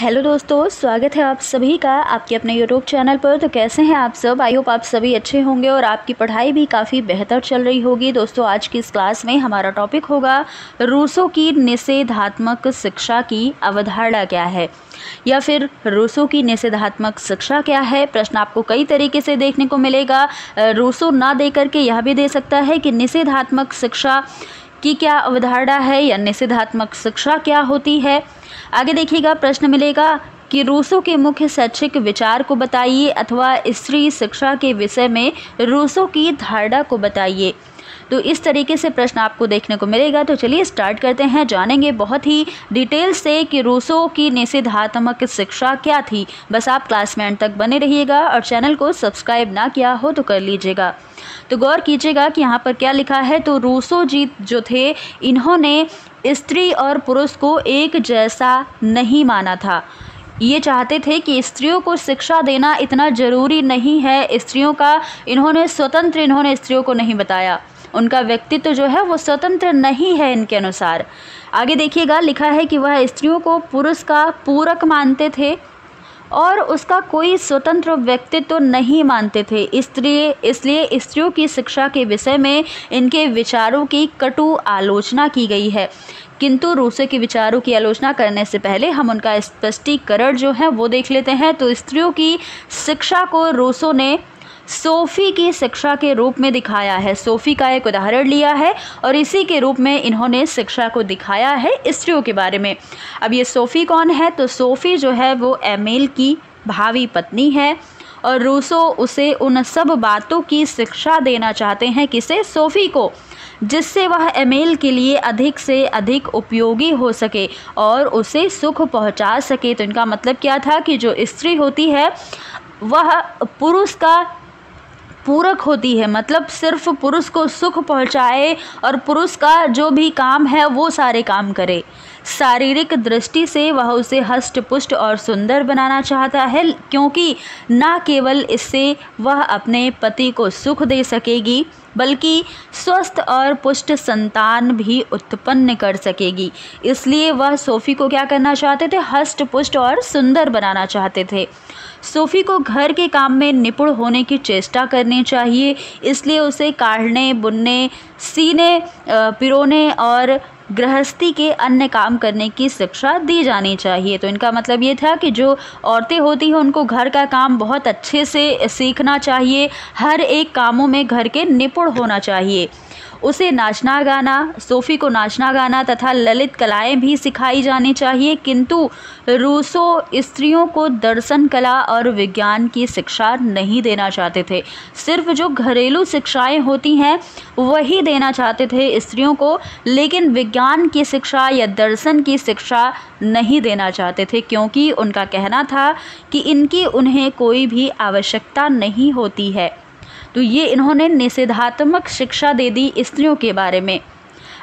Hello दोस्तों, स्वागत है आप सभी का आपके अपने यूट्यूब चैनल पर। तो कैसे हैं आप सब? आई होप आप सभी अच्छे होंगे और आपकी पढ़ाई भी काफ़ी बेहतर चल रही होगी। दोस्तों, आज की इस क्लास में हमारा टॉपिक होगा, रूसों की निषेधात्मक शिक्षा की अवधारणा क्या है? या फिर रूसों की निषेधात्मक शिक्षा क्या है? प्रश्न आपको कई तरीके से देखने को मिलेगा। रूसों ना दे करके यह भी दे सकता है कि निषेधात्मक शिक्षा की क्या अवधारणा है या निषेधात्मक शिक्षा क्या होती है? आगे देखिएगा, प्रश्न मिलेगा कि रूसो के मुख्य शैक्षिक विचार को बताइए अथवा स्त्री शिक्षा के विषय में रूसो की धारणा को बताइए। तो इस तरीके से प्रश्न आपको देखने को मिलेगा। तो चलिए स्टार्ट करते हैं। जानेंगे बहुत ही डिटेल से कि रूसो की निषेधात्मक शिक्षा क्या थी। बस आप क्लास में तक बने रहिएगा और चैनल को सब्सक्राइब ना किया हो तो कर लीजिएगा। तो गौर कीजिएगा कि यहाँ पर क्या लिखा है। तो रूसो जी जो थे, इन्होंने स्त्री और पुरुष को एक जैसा नहीं माना था। ये चाहते थे कि स्त्रियों को शिक्षा देना इतना ज़रूरी नहीं है। स्त्रियों का इन्होंने, स्वतंत्र इन्होंने स्त्रियों को नहीं बताया। उनका व्यक्तित्व जो है वो स्वतंत्र नहीं है इनके अनुसार। आगे देखिएगा, लिखा है कि वह स्त्रियों को पुरुष का पूरक मानते थे और उसका कोई स्वतंत्र व्यक्तित्व नहीं मानते थे। इसलिए इसलिए स्त्रियों की शिक्षा के विषय में इनके विचारों की कटु आलोचना की गई है। किंतु रूसो के विचारों की आलोचना करने से पहले हम उनका स्पष्टीकरण जो है वो देख लेते हैं। तो स्त्रियों की शिक्षा को रूसो ने सोफ़ी की शिक्षा के रूप में दिखाया है। सोफ़ी का एक उदाहरण लिया है और इसी के रूप में इन्होंने शिक्षा को दिखाया है स्त्रियों के बारे में। अब ये सोफ़ी कौन है? तो सोफ़ी जो है वो एमेल की भावी पत्नी है और रूसो उसे उन सब बातों की शिक्षा देना चाहते हैं किसे? सोफ़ी को, जिससे वह एमेल के लिए अधिक से अधिक उपयोगी हो सके और उसे सुख पहुँचा सके। तो इनका मतलब क्या था कि जो स्त्री होती है, वह पुरुष का पूरक होती है। मतलब सिर्फ़ पुरुष को सुख पहुँचाए और पुरुष का जो भी काम है, वो सारे काम करे। शारीरिक दृष्टि से वह उसे हष्ट और सुंदर बनाना चाहता है, क्योंकि न केवल इससे वह अपने पति को सुख दे सकेगी, बल्कि स्वस्थ और पुष्ट संतान भी उत्पन्न कर सकेगी। इसलिए वह सोफ़ी को क्या करना चाहते थे? हष्ट पुष्ट और सुंदर बनाना चाहते थे। सोफ़ी को घर के काम में निपुण होने की चेष्टा करनी चाहिए, इसलिए उसे काढ़ने, बुनने, सीने पिरोने और गृहस्थी के अन्य काम करने की शिक्षा दी जानी चाहिए। तो इनका मतलब ये था कि जो औरतें होती हैं, उनको घर का काम बहुत अच्छे से सीखना चाहिए। हर एक कामों में घर के निपुण होना चाहिए। उसे नाचना गाना, सोफ़ी को नाचना गाना तथा ललित कलाएँ भी सिखाई जानी चाहिए, किंतु रूसो स्त्रियों को दर्शन कला और विज्ञान की शिक्षा नहीं देना चाहते थे। सिर्फ़ जो घरेलू शिक्षाएँ होती हैं, वही देना चाहते थे स्त्रियों को, लेकिन विज्ञान की शिक्षा या दर्शन की शिक्षा नहीं देना चाहते थे, क्योंकि उनका कहना था कि इनकी उन्हें कोई भी आवश्यकता नहीं होती है। तो ये इन्होंने निषेधात्मक शिक्षा दे दी स्त्रियों के बारे में।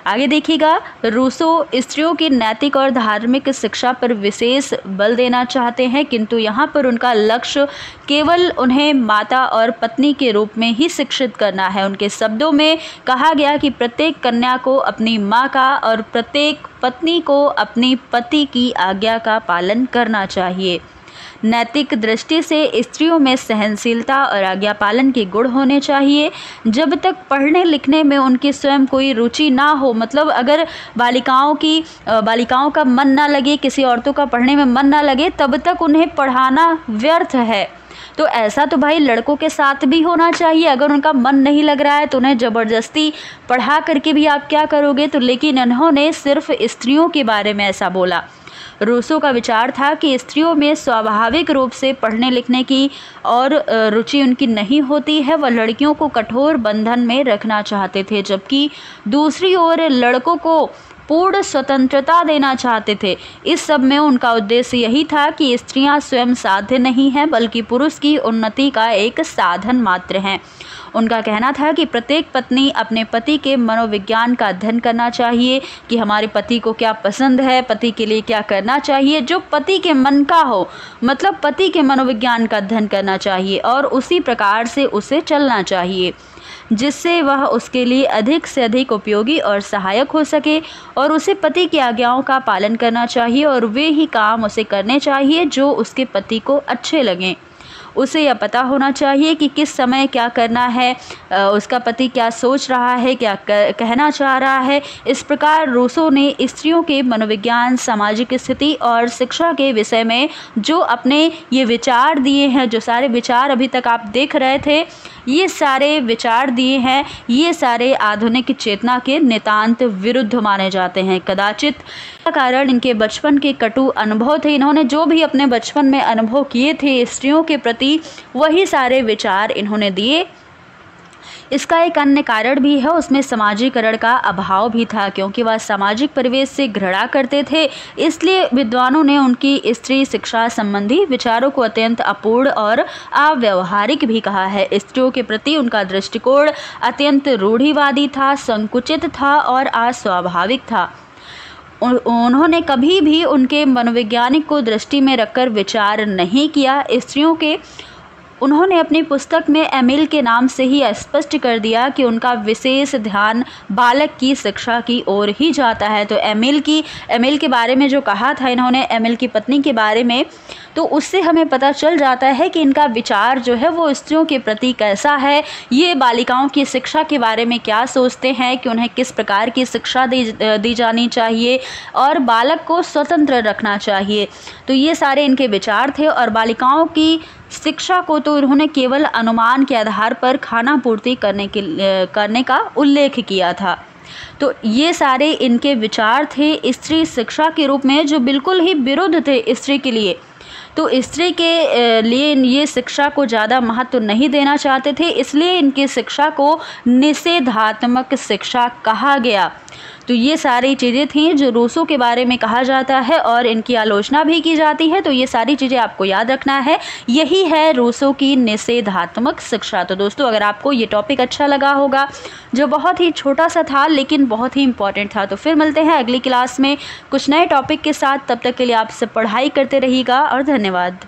आगे देखिएगा, रूसो स्त्रियों की नैतिक और धार्मिक शिक्षा पर विशेष बल देना चाहते हैं, किंतु यहाँ पर उनका लक्ष्य केवल उन्हें माता और पत्नी के रूप में ही शिक्षित करना है। उनके शब्दों में कहा गया कि प्रत्येक कन्या को अपनी माँ का और प्रत्येक पत्नी को अपनी पति की आज्ञा का पालन करना चाहिए। नैतिक दृष्टि से स्त्रियों में सहनशीलता और आज्ञा पालन के गुण होने चाहिए। जब तक पढ़ने लिखने में उनकी स्वयं कोई रुचि ना हो मतलब अगर बालिकाओं की बालिकाओं का मन ना लगे, किसी औरतों का पढ़ने में मन ना लगे, तब तक उन्हें पढ़ाना व्यर्थ है। तो ऐसा तो भाई लड़कों के साथ भी होना चाहिए। अगर उनका मन नहीं लग रहा है तो उन्हें ज़बरदस्ती पढ़ा करके भी आप क्या करोगे? तो लेकिन इन्होंने सिर्फ़ स्त्रियों के बारे में ऐसा बोला। रूसो का विचार था कि स्त्रियों में स्वाभाविक रूप से पढ़ने लिखने की और रुचि उनकी नहीं होती है। वह लड़कियों को कठोर बंधन में रखना चाहते थे, जबकि दूसरी ओर लड़कों को पूर्ण स्वतंत्रता देना चाहते थे। इस सब में उनका उद्देश्य यही था कि स्त्रियाँ स्वयं साध्य नहीं हैं, बल्कि पुरुष की उन्नति का एक साधन मात्र हैं। उनका कहना था कि प्रत्येक पत्नी अपने पति के मनोविज्ञान का अध्ययन करना चाहिए, कि हमारे पति को क्या पसंद है, पति के लिए क्या करना चाहिए, जो पति के मन का हो मतलब पति के मनोविज्ञान का अध्ययन करना चाहिए और उसी प्रकार से उसे चलना चाहिए, जिससे वह उसके लिए अधिक से अधिक उपयोगी और सहायक हो सके और उसे पति की आज्ञाओं का पालन करना चाहिए और वे ही काम उसे करने चाहिए जो उसके पति को अच्छे लगें। उसे यह पता होना चाहिए कि किस समय क्या करना है उसका पति क्या सोच रहा है, क्या कहना चाह रहा है। इस प्रकार रूसो ने स्त्रियों के मनोविज्ञान, सामाजिक स्थिति और शिक्षा के विषय में जो अपने ये विचार दिए हैं, जो सारे विचार अभी तक आप देख रहे थे ये सारे विचार दिए हैं, ये सारे आधुनिक चेतना के नितांत विरुद्ध माने जाते हैं। कदाचित कारण इनके बचपन के कटु अनुभव थे। इन्होंने जो भी अपने बचपन में अनुभव किए थे, स्त्रियों के प्रति वही सारे विचार इन्होंने दिए। इसका एक अन्य कारण भी है, उसमें समाजीकरण का अभाव भी था, क्योंकि वह सामाजिक परिवेश से घृणा करते थे। इसलिए विद्वानों ने उनकी स्त्री शिक्षा संबंधी विचारों को अत्यंत अपूर्ण और अव्यवहारिक भी कहा है। स्त्रियों के प्रति उनका दृष्टिकोण अत्यंत रूढ़िवादी था, संकुचित था और अस्वाभाविक था। उन्होंने कभी भी उनके मनोवैज्ञानिक को दृष्टि में रखकर विचार नहीं किया। स्त्रियों के उन्होंने अपनी पुस्तक में एमिल के नाम से ही स्पष्ट कर दिया कि उनका विशेष ध्यान बालक की शिक्षा की ओर ही जाता है। तो एमिल की, एमिल के बारे में जो कहा था इन्होंने, एमिल की पत्नी के बारे में तो उससे हमें पता चल जाता है कि इनका विचार जो है वो स्त्रियों के प्रति कैसा है। ये बालिकाओं की शिक्षा के बारे में क्या सोचते हैं कि उन्हें किस प्रकार की शिक्षा दी दी जानी चाहिए और बालक को स्वतंत्र रखना चाहिए। तो ये सारे इनके विचार थे और बालिकाओं की शिक्षा को तो उन्होंने केवल अनुमान के आधार पर खाना पूर्ति करने के करने का उल्लेख किया था। तो ये सारे इनके विचार थे स्त्री शिक्षा के रूप में, जो बिल्कुल ही विरुद्ध थे स्त्री के लिए। तो स्त्री के लिए ये शिक्षा को ज़्यादा महत्व नहीं देना चाहते थे, इसलिए इनकी शिक्षा को निषेधात्मक शिक्षा कहा गया। तो ये सारी चीज़ें थी जो रूसों के बारे में कहा जाता है और इनकी आलोचना भी की जाती है। तो ये सारी चीज़ें आपको याद रखना है। यही है रूसों की निषेधात्मक शिक्षा। तो दोस्तों, अगर आपको ये टॉपिक अच्छा लगा होगा, जो बहुत ही छोटा सा था लेकिन बहुत ही इंपॉर्टेंट था तो फिर मिलते हैं अगली क्लास में कुछ नए टॉपिक के साथ। तब तक के लिए आप सब पढ़ाई करते रहिएगा और धन्यवाद।